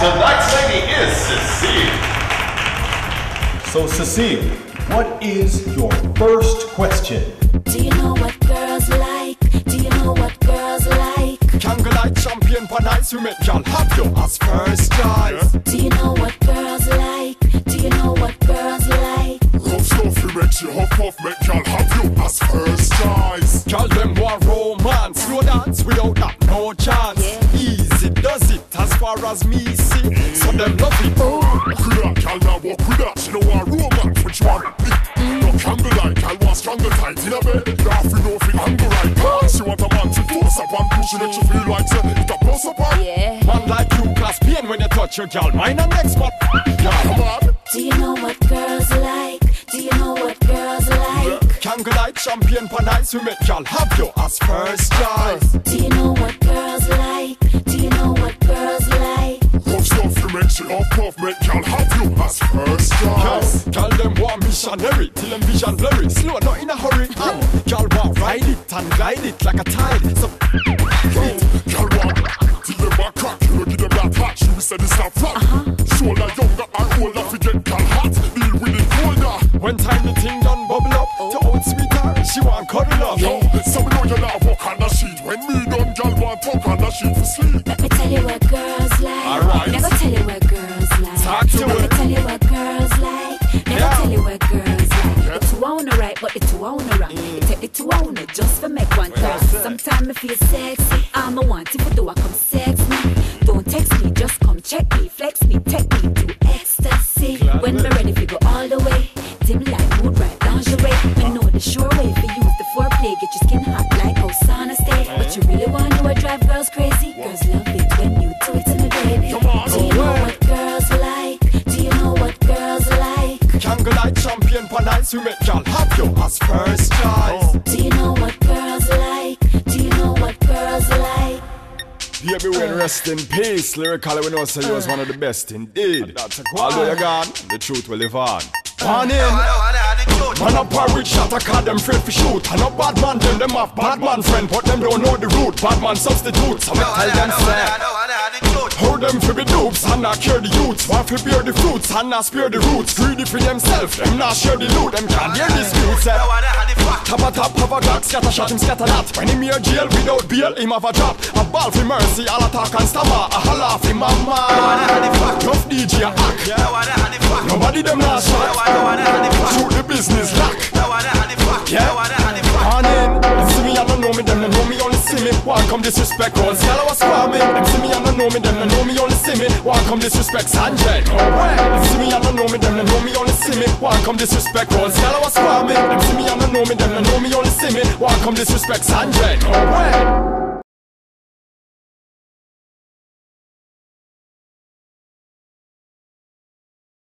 tonight's lady is Ce'cile. So, Ce'cile, what is your first question? Do you know what girls like? Do you know what girls like? Kangalite champion for nice women, met, y'all have you as first choice. Yeah. Do you know what girls like? Do you know what girls like? Rough stuff, we make you huff off, make y'all have you as first choice. Y'all them want romance, slow dance without that, no chance. Yeah. Easy does it far as me see. So them love it. With that, y'all now walk with that. She don't want romance, but she want it. No candlelight, y'all want stronger tight in a bed. Laugh, you know, feel anger right. She want a man to force up and push, make you feel like say, it a plus up on. Yeah. Man like you cause pain when you touch your girl. Mine and next but Yeah, come on. Do you know what girls like? Do you know what girls like? Kangaroo like champion for nice, we make y'all have you as first choice. Do you know what stuff, we make you huff puff, make y'all have you as first choice. Girl, girl them want missionary till them vision blurry. Slow, not in a hurry. Ah. And girl want ride it and glide it like a tide. So Y'all want till them back crack, you know, give them that hot. She will say this not flat. Shoulder younger and right, but the two I wanna wrong. You take the two I wanna just for make one thought. Sometimes I feel sexy. I'm a want if you do I come sex me. Don't text me, just come check me, flex me, take me to ecstasy. When me ready, fi go all the way. Dim light, mood right, lingerie. I know the sure way for use the foreplay, get your skin hot like Osana stay. But you really wanna drive girls crazy? Girls love it when you champion for nice, we y'all have you as first choice. Oh. Do you know what girls like? Do you know what girls like? Baby, when uh. rest in peace. Lyrically, we know say you was uh. one of the best indeed. Although you're gone, the truth will live on. Uh. On in. Man a rich shot, I call them afraid for shoot. And a bad man, them, them have bad man friend, but them don't know the root. Bad man substitute, so me tell them say. How them fi be dupes and not cure the youths Want fi bear the fruits and not spare the roots Greedy for themselves, them not share the loot Them can't hear disputes. Top a top have a Glock, scatter shot him scatter that. When him here jail without bail, him have a drop. A ball for mercy, all attack and stammer A holla for mama. Tough DJ a hack. Nobody them not shot. Shoot the business lock. Yeah, on in Them see me and don't know me, them don't know me only see me. Why come disrespect cause y'all was squamming. Them see me and don't know me, them don't know me only me. Why come disrespect Sanjay? Them see me and don't know me, them don't know me only see me. Why come disrespect cause y'all was squamming Them see me and don't know me, them don't know me only see me. Why come disrespect Sanjay?